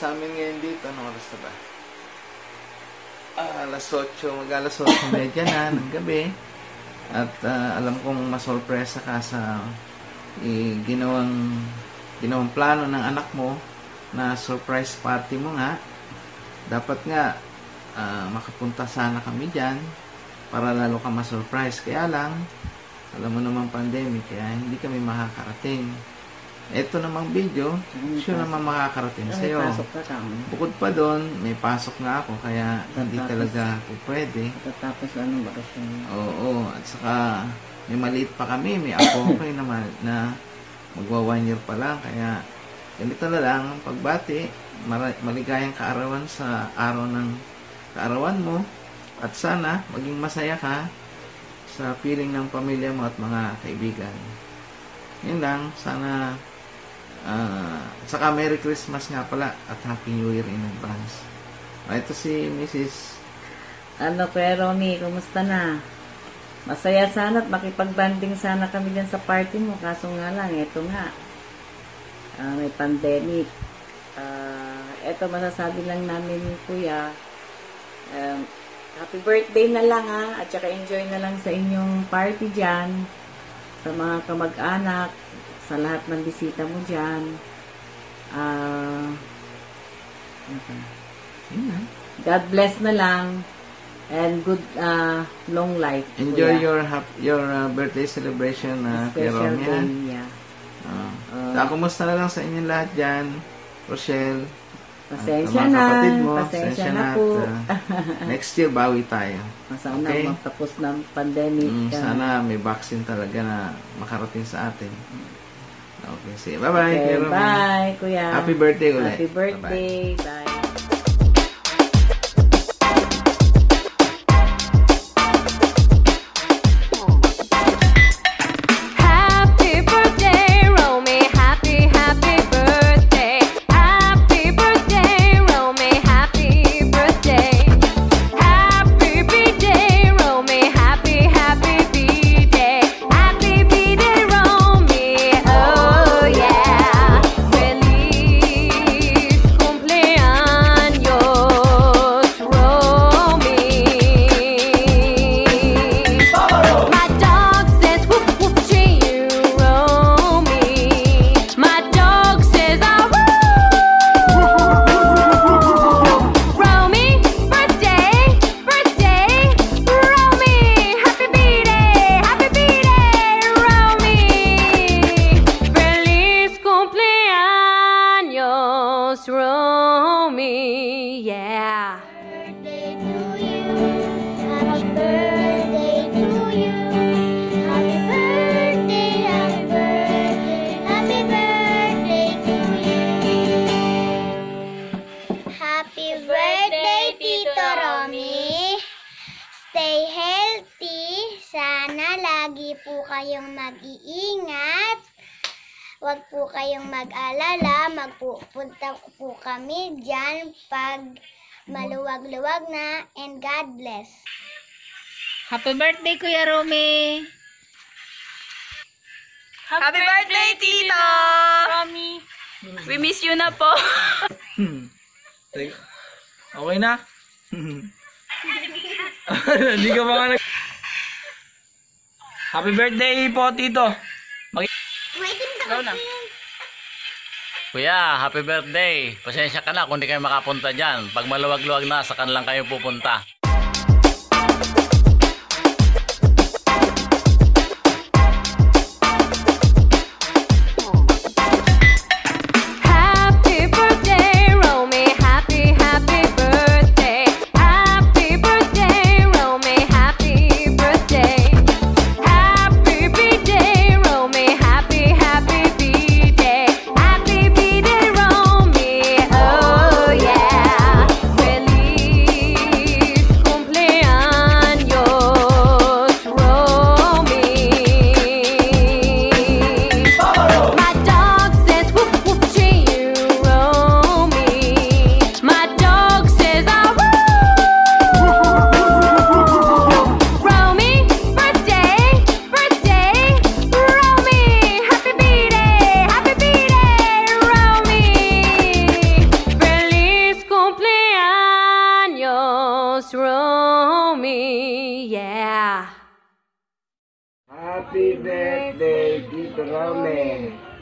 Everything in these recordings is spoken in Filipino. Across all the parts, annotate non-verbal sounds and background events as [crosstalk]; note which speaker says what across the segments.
Speaker 1: Oras namin ngayon dito, anong oras na ba? Ah, alas 8, mag alas 8 medya na ng gabi. At ah, alam kong masorpresa ka sa eh, ginawang, ginawang plano ng anak mo na surprise party mo nga. Dapat nga ah, makapunta sana kami dyan para lalo ka masurprise. Kaya lang, alam mo naman pandemic, kaya hindi kami makakarating. Ito namang video, sure naman makakarating
Speaker 2: ka kamo.
Speaker 1: Bukod pa doon, may pasok nga ako, kaya hindi
Speaker 2: Tatapos.
Speaker 1: talaga po pwede.
Speaker 2: Tapos anong bakasyon?
Speaker 1: Oo, at saka may maliit pa kami, may apo ko na, ma- na magwa one year pa lang, kaya ganito na lang, ang pagbati, maligayang kaarawan sa araw ng kaarawan mo, at sana maging masaya ka sa piling ng pamilya mo at mga kaibigan. Yun lang, sana ah, saka Merry Christmas nga pala at Happy New Year in advance. Ah, ito si Mrs.
Speaker 2: Ano Kuya Romy, kumusta na? Masaya sana at makipagbanding sana kami dyan sa party mo. Kaso nga lang, eto nga. ah, may pandemic. Ah, eto masasabi lang namin Kuya. Um, happy birthday na lang ha. At saka enjoy na lang sa inyong party dyan. Sa mga kamag-anak. Sa lahat ng bisita mo dyan. Ah... pa?
Speaker 1: Yun lang.
Speaker 2: God bless na lang and good uh, long life.
Speaker 1: Enjoy
Speaker 2: kuya.
Speaker 1: your your uh, birthday celebration na uh,
Speaker 2: special day. Yeah.
Speaker 1: Uh,
Speaker 2: Ah.
Speaker 1: saka kumusta na lang sa inyong lahat dyan, Rochelle.
Speaker 2: Pasensya
Speaker 1: at
Speaker 2: na.
Speaker 1: mo,
Speaker 2: Pasensya na
Speaker 1: at,
Speaker 2: po.
Speaker 1: uh, next year, bawi tayo.
Speaker 2: Sana
Speaker 1: okay.
Speaker 2: magtapos ng pandemic.
Speaker 1: Mm,
Speaker 2: ah.
Speaker 1: sana may vaccine talaga na makarating sa atin. Okay, sige. Bye-bye.
Speaker 2: Okay, bye, kuya.
Speaker 1: Happy birthday ulit.
Speaker 2: Happy
Speaker 1: Bye-bye.
Speaker 2: birthday. Bye.
Speaker 3: Kami dyan pag maluwag-luwag na. And God bless.
Speaker 4: Happy birthday, Kuya Romy!
Speaker 5: Happy, birthday, Tito! Romy. We miss you na po. [laughs]
Speaker 6: Okay na? [laughs] Hindi ka mga nag... Happy birthday po, Tito.
Speaker 7: Kuya, happy birthday. Pasensya ka na kung di kayo makapunta dyan. Pag maluwag-luwag na, sa kanilang kayo pupunta.
Speaker 8: Birthday, Tito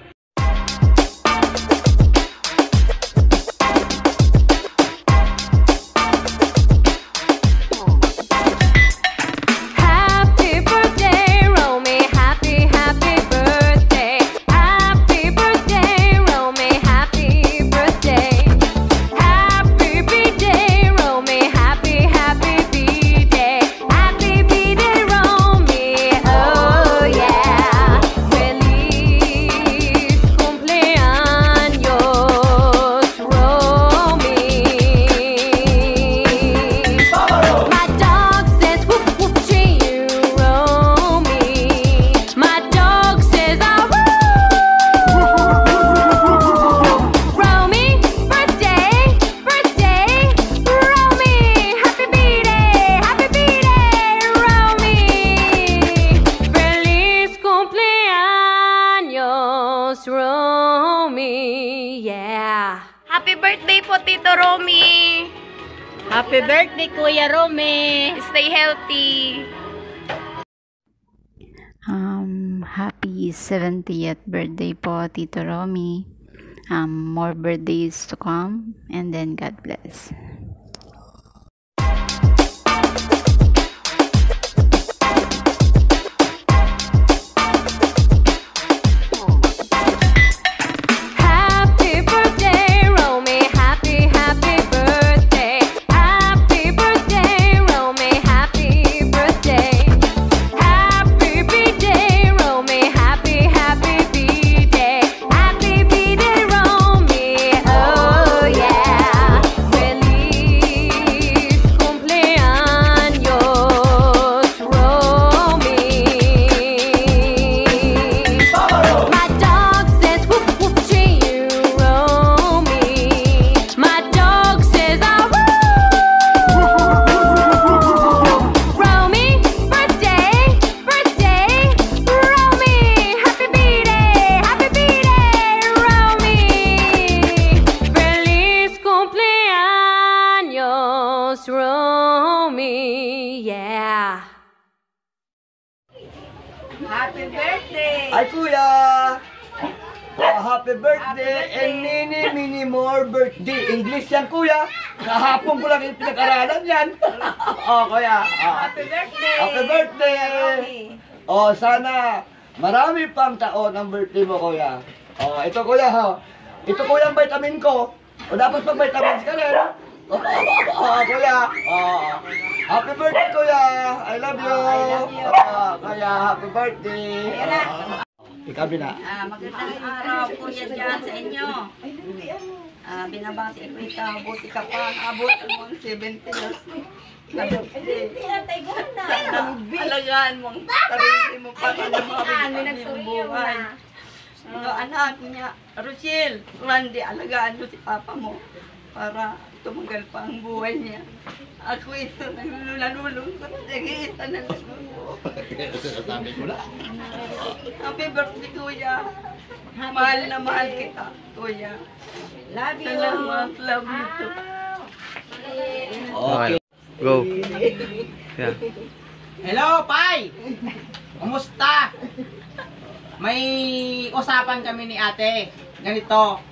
Speaker 9: Happy birthday,
Speaker 5: Kuya Romy!
Speaker 10: Stay healthy.
Speaker 11: Um, happy 70th birthday po, Tito Romy. Um, more birthdays to come, and then God bless.
Speaker 8: Ay, kuya! [laughs] Ah, happy birthday and many, many more birthday. English yan, kuya. Kahapon ko lang yung pinag-aralan yan. [laughs] oh, kuya. happy birthday! Happy birthday! Oh, sana marami pang taon ang birthday mo, kuya. Oh, ito, kuya, ha. Ito, kuya, ang vitamin ko. O, dapat pag vitamins ka rin. [laughs] Oh, kuya. Oh, happy birthday, kuya. I love you. I love you. kuya, happy birthday. Ikaw, Bina.
Speaker 12: Ah, magandang araw po yan dyan sa inyo. Ah, binabati ko ikaw, buti ka pa, abot mo ang 70 years. Alagaan mo ang sarili mo para lumawin ang buhay. Ang anak niya, Rochelle, Randy, alagaan mo si papa mo para tumagal pa ang buhay niya. Ako ito, nalululong ko, nag-iisa na lang ako. Happy birthday, kuya. Mahal na mahal kita, kuya. Love you. Salamat, love you too.
Speaker 8: Okay.
Speaker 6: Go. Yeah.
Speaker 13: Hello, Pai! Kumusta? May usapan kami ni ate. Ganito.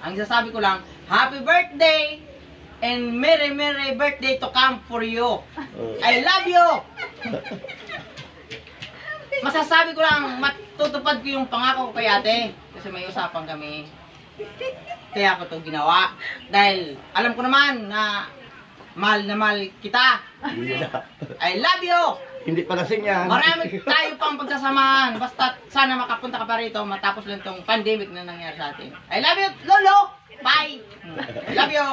Speaker 13: Ang sasabi ko lang, Happy birthday! And merry, merry birthday to come for you. I love you! [laughs] Masasabi ko lang, matutupad ko yung pangako ko kay ate. Kasi may usapan kami. Kaya ako to ginawa. Dahil alam ko naman na mahal na mahal kita. I love you!
Speaker 8: Hindi pa lasing yan.
Speaker 13: Marami [laughs] tayo pang pagsasamahan. Basta sana makapunta ka pa rito matapos lang tong pandemic na nangyari sa atin. I love you, Lolo! Bye! Love you!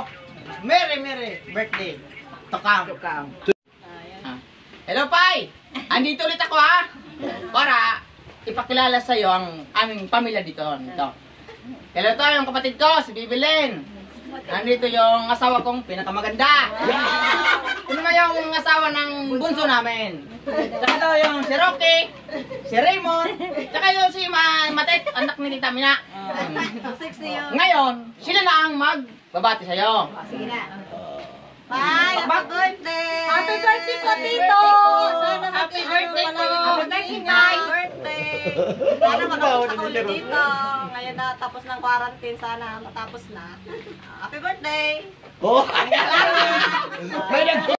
Speaker 13: Merry, merry birthday to come. Ah. Hello, Pai! Andito ulit ako, ha? Para ipakilala sa iyo ang aming pamilya dito. Ito. Hello to, yung kapatid ko, si Bibilin. Nandito yung asawa kong pinakamaganda. Ito naman yung asawa ng bunso namin. Tsaka ito yung si Rocky, si Raymond, tsaka yung si Ma Matet, anak ni Tita Mina. Ngayon, sila na ang magbabati sa'yo.
Speaker 12: Bye! Happy birthday!
Speaker 5: Happy birthday po, Tito!
Speaker 12: Sana
Speaker 13: Happy birthday po!
Speaker 12: Happy birthday!
Speaker 5: Sana makapunta ka ulit dito. Ngayon na tapos ng quarantine, sana matapos na. Happy birthday!
Speaker 13: Oh! [laughs]
Speaker 5: Salamat!
Speaker 11: Happy